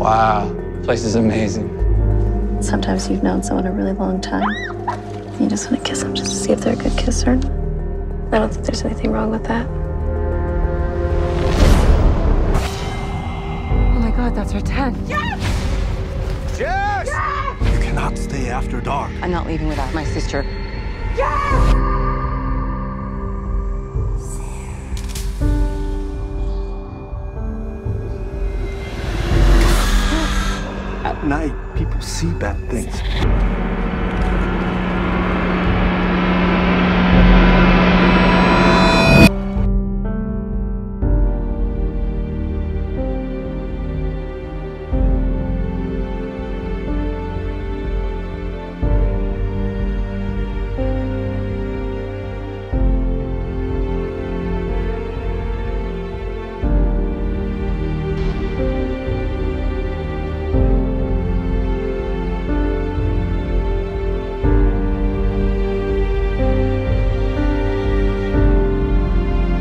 Wow, place is amazing. Sometimes you've known someone a really long time. You just want to kiss them just to see if they're a good kisser. I don't think there's anything wrong with that. Oh my god, that's our tent. Yes. You cannot stay after dark. I'm not leaving without my sister. At night, people see bad things.